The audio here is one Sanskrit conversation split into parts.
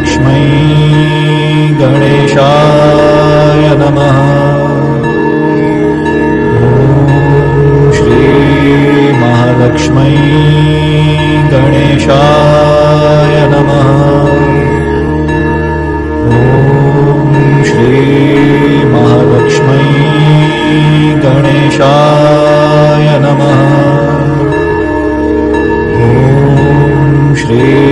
लक्ष्मै गणेशाय नमः। ॐ श्री महालक्ष्मी गणेशाय नमः। ॐ श्री महालक्ष्मी गणेशाय नमः। ॐ श्री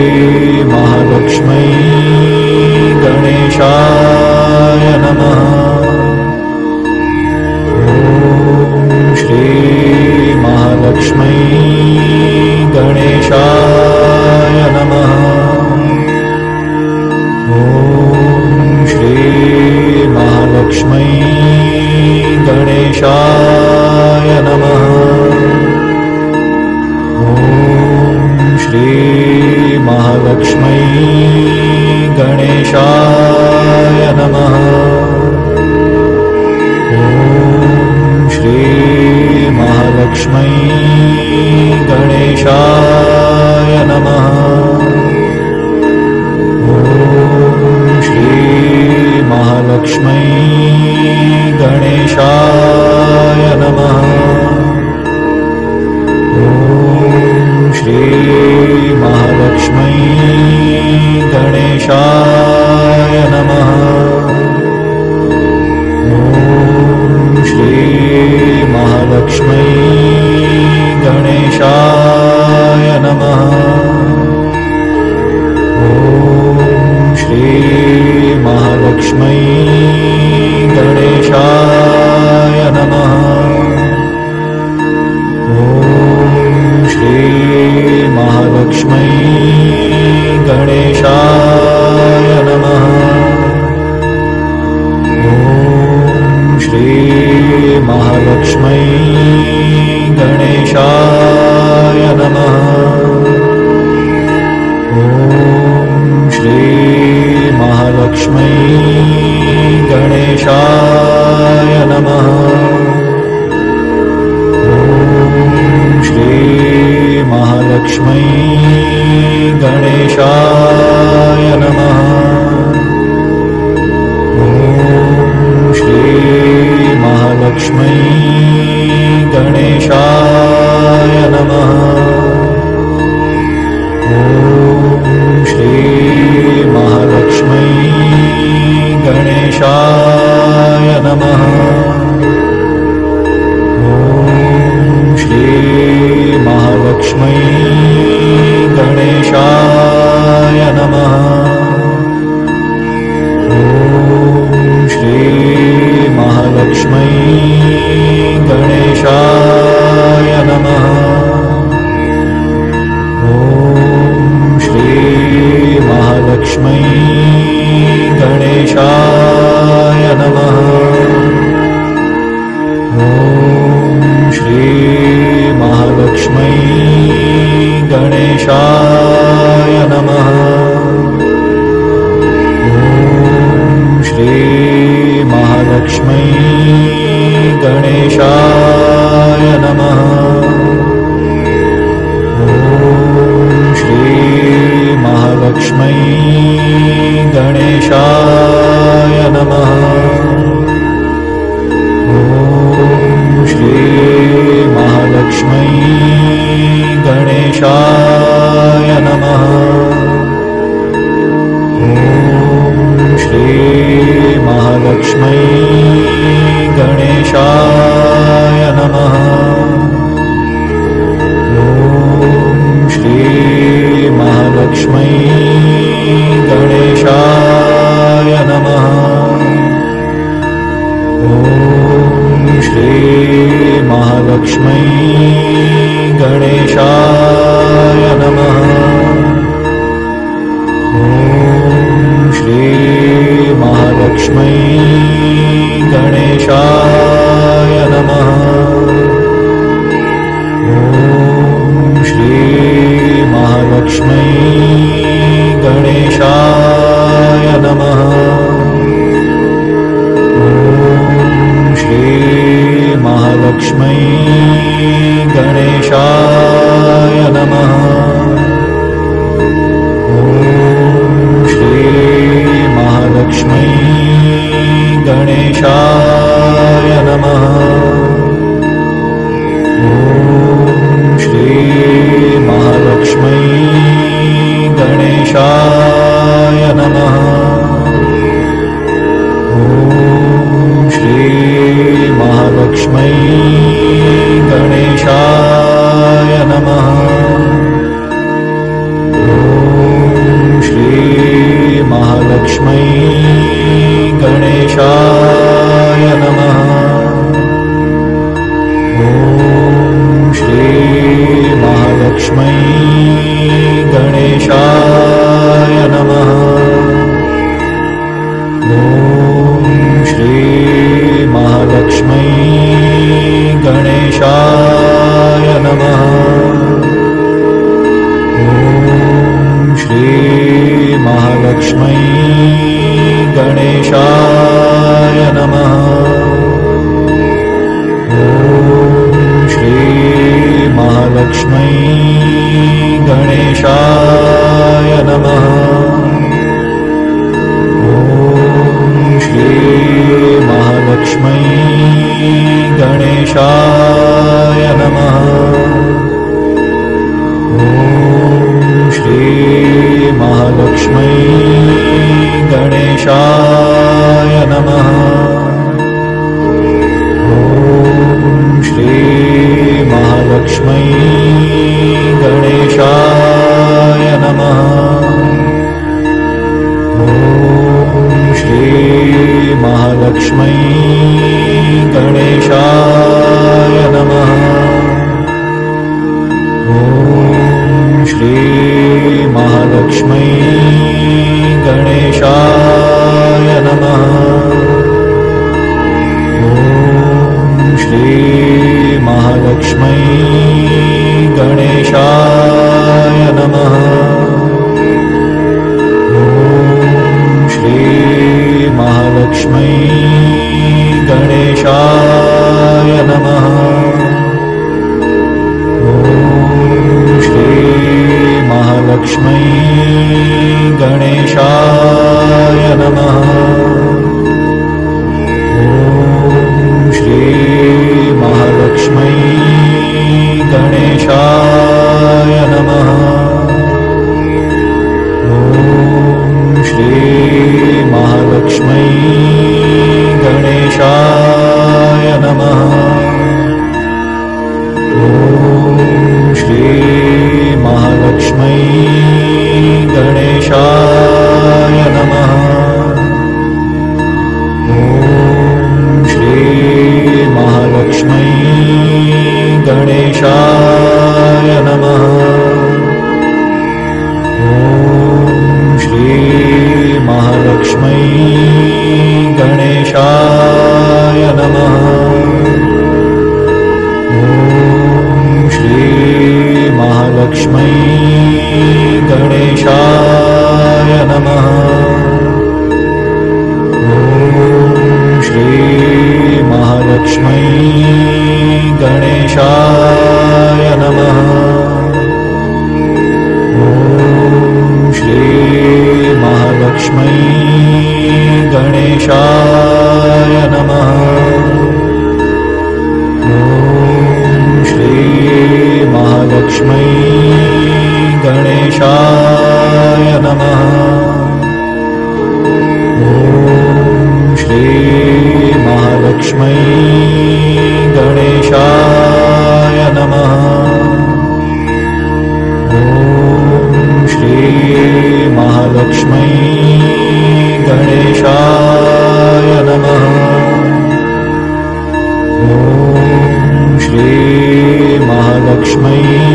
Mahalakshmi. गणेशाय नमः। ॐ श्रीमहालक्ष्मी गणेशा गणेशाय नमः। लक्ष्मै गणेशाय नमः। ॐ श्री महालक्ष्मी गणेशाय नमः। ॐ श्री महालक्ष्मी गणेशाय नमः। ॐ श्री महालक्ष्मी गणेशाय नमः। ॐ श्री महालक्ष्मी गणेशाय नमः। ॐ श्री महालक्ष्मी गणेशाय नमः। ॐ श्री महालक्ष्मी Ciao. गणेशाय नमः। ॐ श्री महालक्ष्मी गणेशाय नमः। ॐ श्री महालक्ष्मी गणेशाय नमः। लक्ष्मी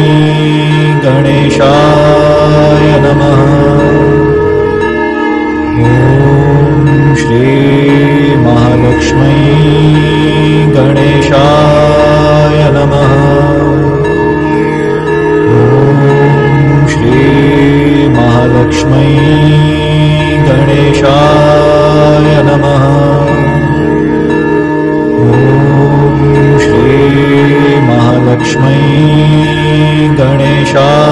ईशा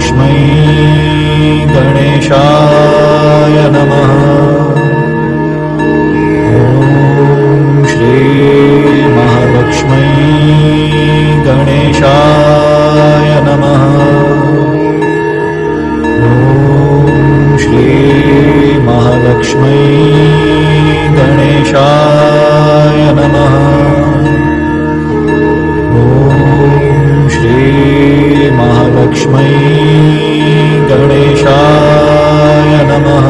श्रीमहालक्ष्मै गणेशाय नमः আমার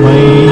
my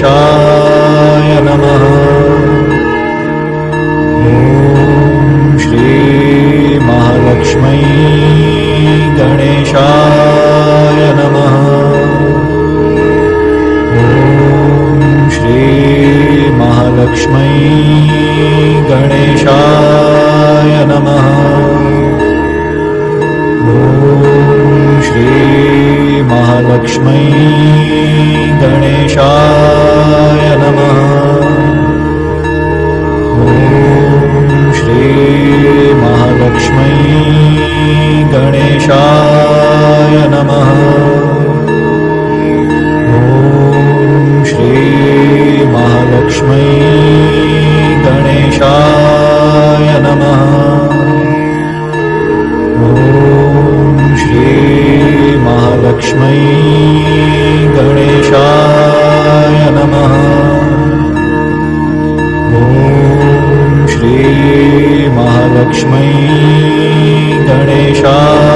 上。श्रीमहालक्ष्मै